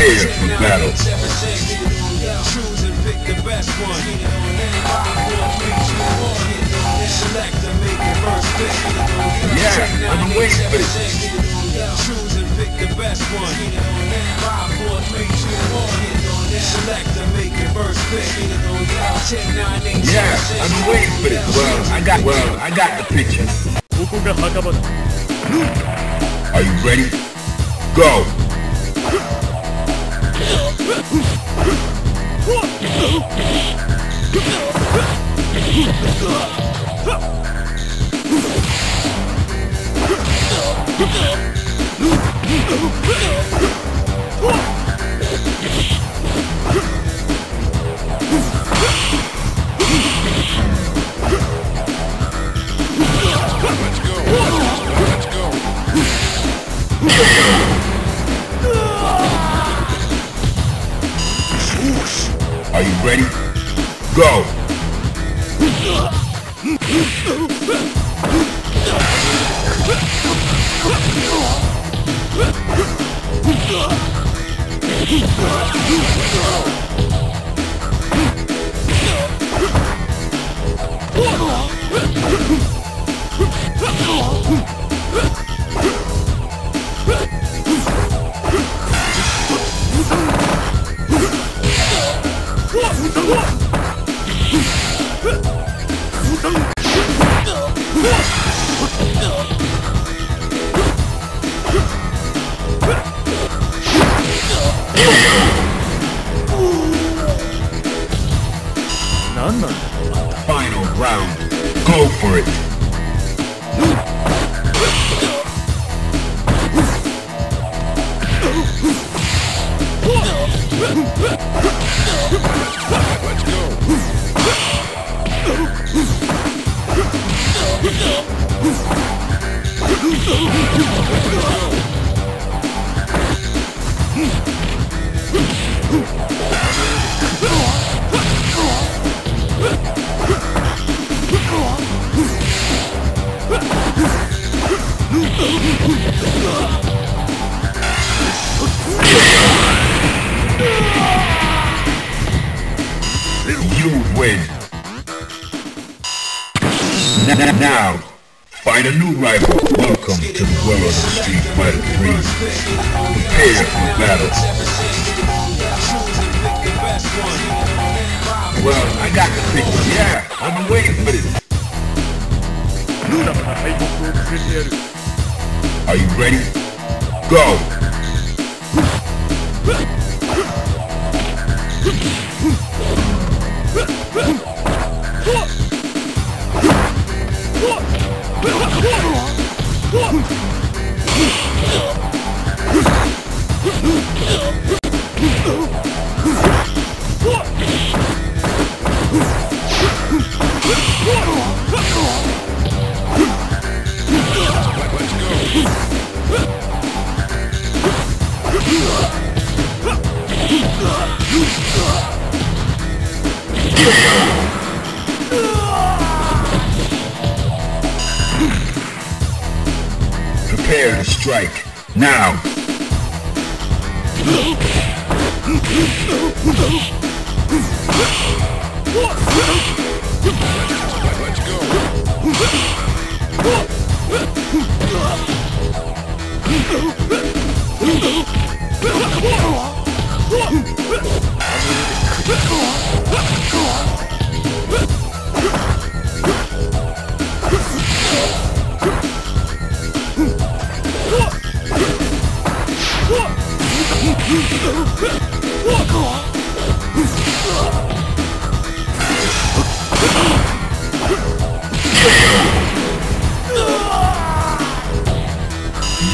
for battle. Choose and pick the best one. Yeah, I'm waiting for this. Choose and pick the best one. Select make your first pick. Yeah, I've waiting for. Well, I got, well, I got the picture. Are you ready? Go! Are Go! Final round. Go for it. You win. Now, now, find a new rival. Welcome to the world of Street Fighter 3. Prepare for battle. Well, I got the picture, yeah. I'm waiting for this. Are you ready? Go! Strike. Now!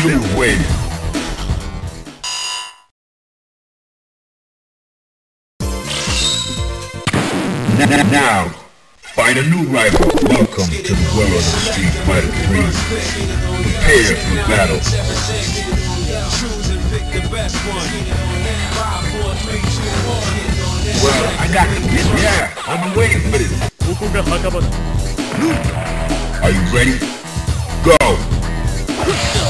You win. Now, find a new rival. Welcome to the world of Street Fighter 3. Prepare for battle. Well, I got to get there. I've been waiting for this. Are you ready? Go!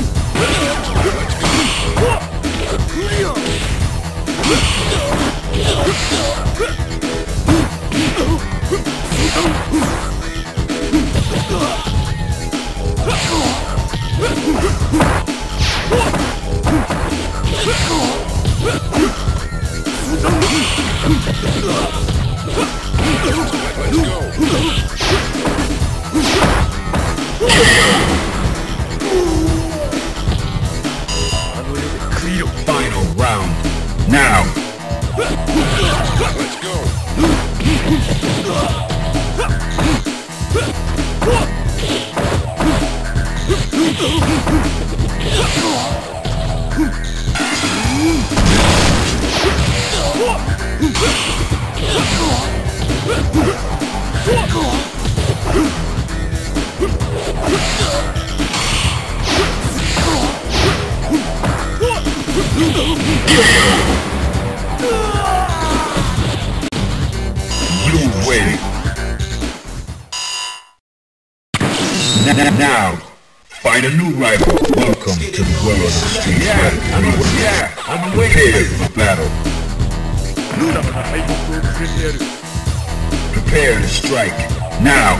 Final down. Find a new rival. Welcome to the world of the streets. Yeah, I'm aware. Yeah, I'm. Prepare for battle. Prepare to strike. Now.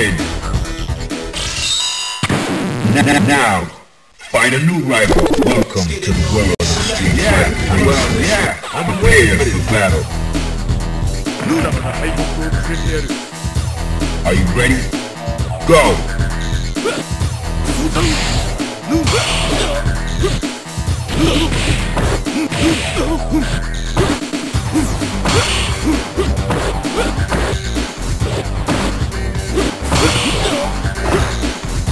win. Now, find a new rival. Welcome to the world of Street yeah, Well, yeah, I'm aware for the battle. Are you ready? Go!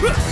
Oh!